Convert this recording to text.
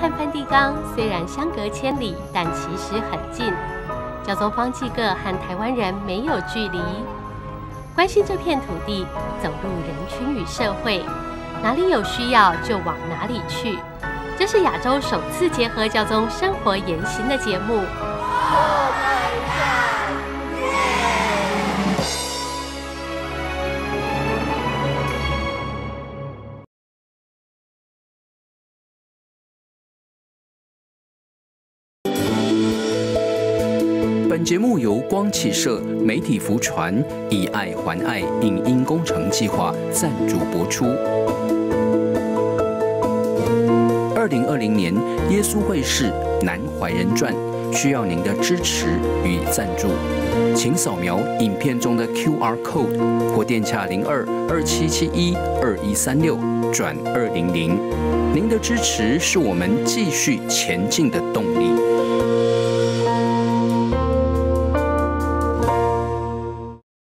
和梵蒂冈虽然相隔千里，但其实很近。教宗方济各和台湾人没有距离，关心这片土地，走入人群与社会，哪里有需要就往哪里去。这是亚洲首次结合教宗生活言行的节目。本节目由光启社、媒体福传以爱还爱影音工程计划赞助播出。二零二零年耶稣会士南怀仁传需要您的支持与赞助，请扫描影片中的 QR code 或电洽零二二七七一二一三六转二零零。您的支持是我们继续前进的动力。